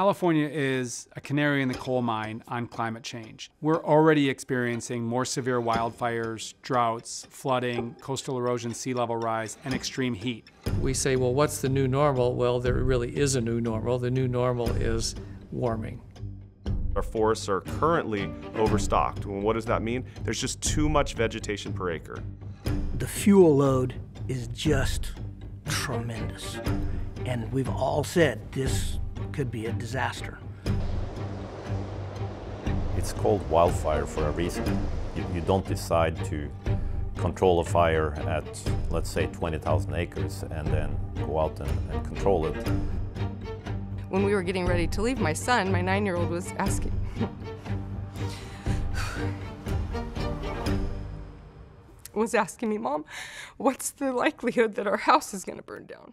California is a canary in the coal mine on climate change. We're already experiencing more severe wildfires, droughts, flooding, coastal erosion, sea level rise, and extreme heat. We say, well, what's the new normal? Well, there really is a new normal. The new normal is warming. Our forests are currently overstocked. And what does that mean? There's just too much vegetation per acre. The fuel load is just tremendous. And we've all said this could be a disaster. It's called wildfire for a reason. You, you don't decide to control a fire at, let's say, 20,000 acres and then go out and, and control it. When we were getting ready to leave, my son, my nine year old, was asking. was asking me, Mom, what's the likelihood that our house is going to burn down?